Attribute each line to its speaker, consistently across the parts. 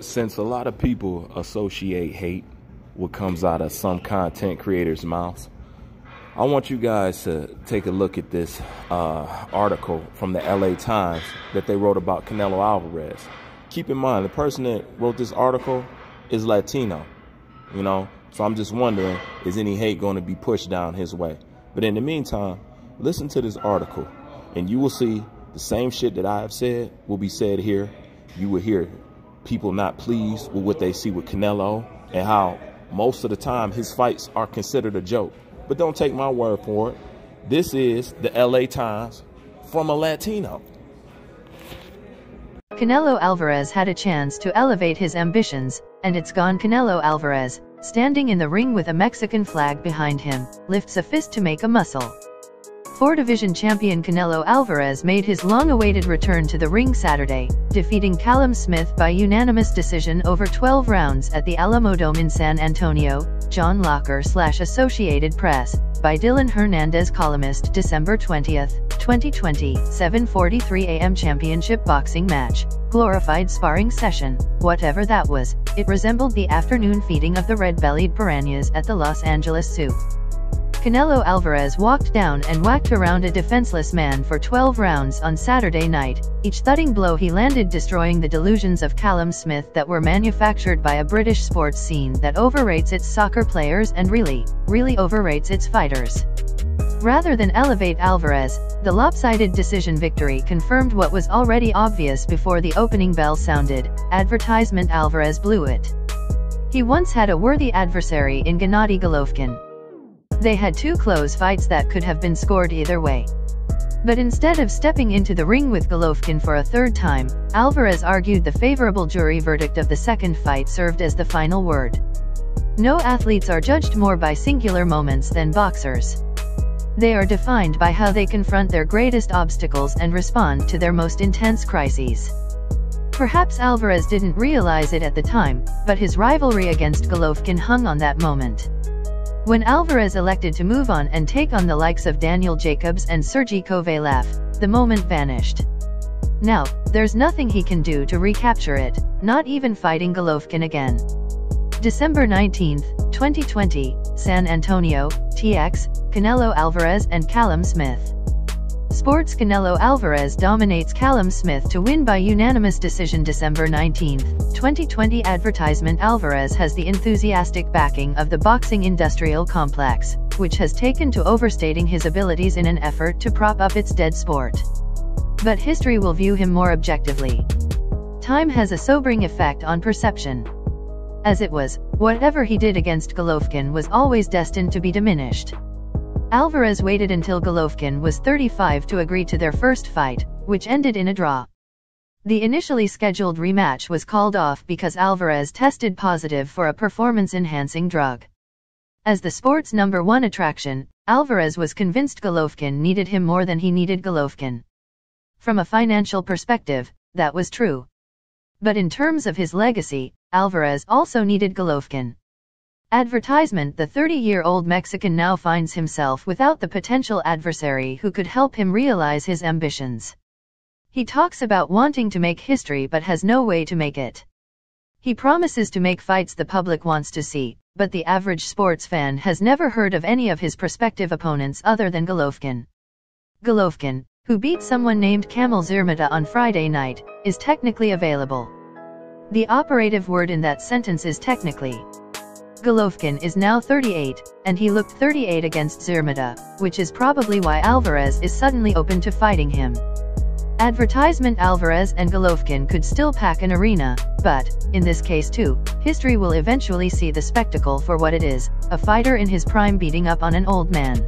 Speaker 1: since a lot of people associate hate what comes out of some content creators' mouths, I want you guys to take a look at this uh, article from the LA Times that they wrote about Canelo Alvarez. Keep in mind, the person that wrote this article is Latino, you know, so I'm just wondering is any hate going to be pushed down his way? But in the meantime, listen to this article and you will see the same shit that I have said will be said here. You will hear people not pleased with what they see with Canelo and how most of the time his fights are considered a joke. But don't take my word for it. This is the LA Times from a Latino.
Speaker 2: Canelo Alvarez had a chance to elevate his ambitions, and it's gone Canelo Alvarez, standing in the ring with a Mexican flag behind him, lifts a fist to make a muscle. Four-division champion Canelo Alvarez made his long-awaited return to the ring Saturday, defeating Callum Smith by unanimous decision over 12 rounds at the Alamodome in San Antonio, John Locker slash Associated Press, by Dylan Hernandez columnist December 20, 2020, 7.43 a.m. Championship boxing match, glorified sparring session, whatever that was, it resembled the afternoon feeding of the red-bellied piranhas at the Los Angeles Zoo. Canelo Alvarez walked down and whacked around a defenseless man for 12 rounds on Saturday night, each thudding blow he landed destroying the delusions of Callum Smith that were manufactured by a British sports scene that overrates its soccer players and really, really overrates its fighters. Rather than elevate Alvarez, the lopsided decision victory confirmed what was already obvious before the opening bell sounded, advertisement Alvarez blew it. He once had a worthy adversary in Gennady Golovkin. They had two close fights that could have been scored either way. But instead of stepping into the ring with Golovkin for a third time, Alvarez argued the favorable jury verdict of the second fight served as the final word. No athletes are judged more by singular moments than boxers. They are defined by how they confront their greatest obstacles and respond to their most intense crises. Perhaps Alvarez didn't realize it at the time, but his rivalry against Golovkin hung on that moment. When Alvarez elected to move on and take on the likes of Daniel Jacobs and Sergey Kovalev, the moment vanished. Now, there's nothing he can do to recapture it, not even fighting Golovkin again. December 19, 2020, San Antonio, TX, Canelo Alvarez and Callum Smith. Sports Canelo Alvarez dominates Callum Smith to win by unanimous decision December 19, 2020 advertisement Alvarez has the enthusiastic backing of the boxing industrial complex, which has taken to overstating his abilities in an effort to prop up its dead sport. But history will view him more objectively. Time has a sobering effect on perception. As it was, whatever he did against Golovkin was always destined to be diminished. Alvarez waited until Golovkin was 35 to agree to their first fight, which ended in a draw. The initially scheduled rematch was called off because Alvarez tested positive for a performance-enhancing drug. As the sport's number one attraction, Alvarez was convinced Golovkin needed him more than he needed Golovkin. From a financial perspective, that was true. But in terms of his legacy, Alvarez also needed Golovkin. Advertisement The 30-year-old Mexican now finds himself without the potential adversary who could help him realize his ambitions. He talks about wanting to make history but has no way to make it. He promises to make fights the public wants to see, but the average sports fan has never heard of any of his prospective opponents other than Golovkin. Golovkin, who beat someone named Kamil Szeremeta on Friday night, is technically available. The operative word in that sentence is technically. Golovkin is now 38, and he looked 38 against Szeremeta, which is probably why Alvarez is suddenly open to fighting him. Advertisement Alvarez and Golovkin could still pack an arena, but, in this case too, history will eventually see the spectacle for what it is, a fighter in his prime beating up on an old man.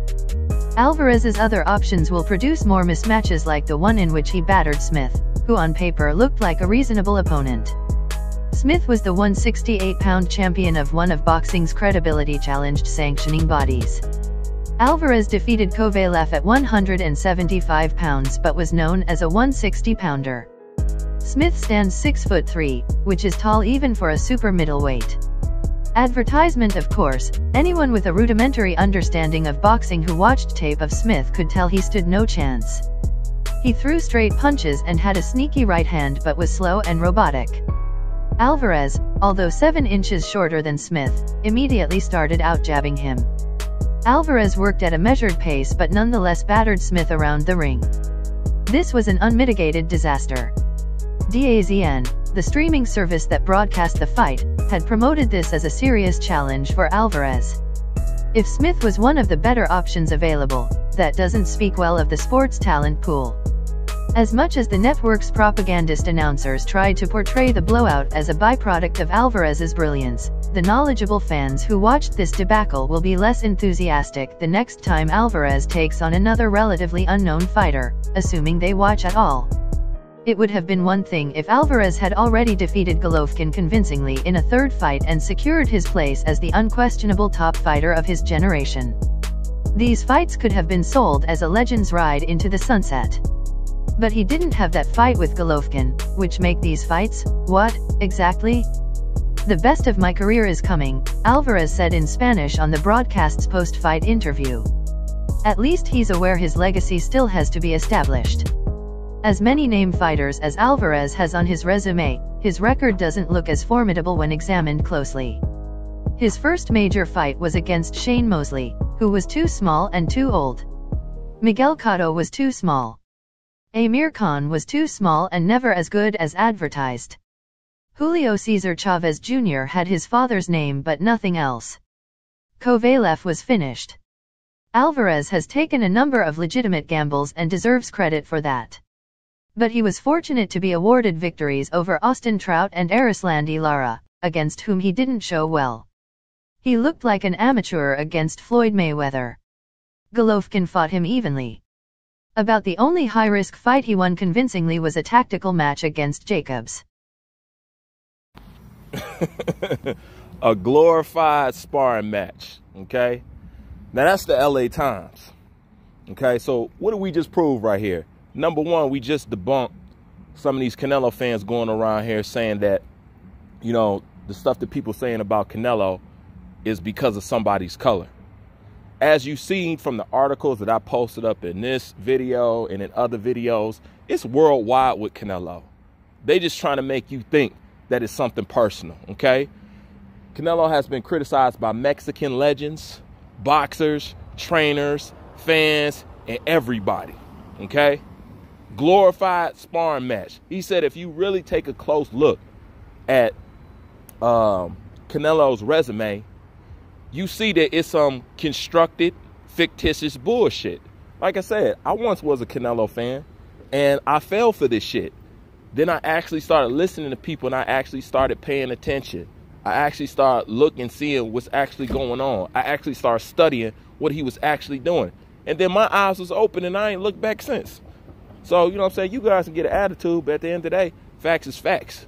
Speaker 2: Alvarez's other options will produce more mismatches like the one in which he battered Smith, who on paper looked like a reasonable opponent. Smith was the 168-pound champion of one of boxing's credibility-challenged sanctioning bodies. Alvarez defeated Kovalev at 175 pounds but was known as a 160-pounder. Smith stands 6 foot 3, which is tall even for a super middleweight. Advertisement of course, anyone with a rudimentary understanding of boxing who watched tape of Smith could tell he stood no chance. He threw straight punches and had a sneaky right hand but was slow and robotic. Alvarez, although 7 inches shorter than Smith, immediately started out-jabbing him. Alvarez worked at a measured pace but nonetheless battered Smith around the ring. This was an unmitigated disaster. DAZN, the streaming service that broadcast the fight, had promoted this as a serious challenge for Alvarez. If Smith was one of the better options available, that doesn't speak well of the sports talent pool. As much as the network's propagandist announcers tried to portray the blowout as a byproduct of Alvarez's brilliance, the knowledgeable fans who watched this debacle will be less enthusiastic the next time Alvarez takes on another relatively unknown fighter, assuming they watch at all. It would have been one thing if Alvarez had already defeated Golovkin convincingly in a third fight and secured his place as the unquestionable top fighter of his generation. These fights could have been sold as a legend's ride into the sunset. But he didn't have that fight with Golovkin, which make these fights, what, exactly? The best of my career is coming, Alvarez said in Spanish on the broadcast's post-fight interview. At least he's aware his legacy still has to be established. As many name fighters as Alvarez has on his resume, his record doesn't look as formidable when examined closely. His first major fight was against Shane Mosley, who was too small and too old. Miguel Cotto was too small. Amir Khan was too small and never as good as advertised. Julio Cesar Chavez Jr. had his father's name but nothing else. Kovalev was finished. Alvarez has taken a number of legitimate gambles and deserves credit for that. But he was fortunate to be awarded victories over Austin Trout and Erislandy Lara, against whom he didn't show well. He looked like an amateur against Floyd Mayweather. Golovkin fought him evenly. About the only high-risk fight he won convincingly was a tactical match against Jacobs.
Speaker 1: a glorified sparring match, okay? Now that's the LA Times. Okay, so what do we just prove right here? Number one, we just debunked some of these Canelo fans going around here saying that, you know, the stuff that people saying about Canelo is because of somebody's color as you've seen from the articles that I posted up in this video and in other videos, it's worldwide with Canelo. They just trying to make you think that it's something personal, okay? Canelo has been criticized by Mexican legends, boxers, trainers, fans, and everybody, okay? Glorified sparring match. He said if you really take a close look at um, Canelo's resume, you see that it's some constructed, fictitious bullshit. Like I said, I once was a Canelo fan and I fell for this shit. Then I actually started listening to people and I actually started paying attention. I actually started looking, seeing what's actually going on. I actually started studying what he was actually doing. And then my eyes was open and I ain't looked back since. So, you know what I'm saying? You guys can get an attitude, but at the end of the day, facts is facts.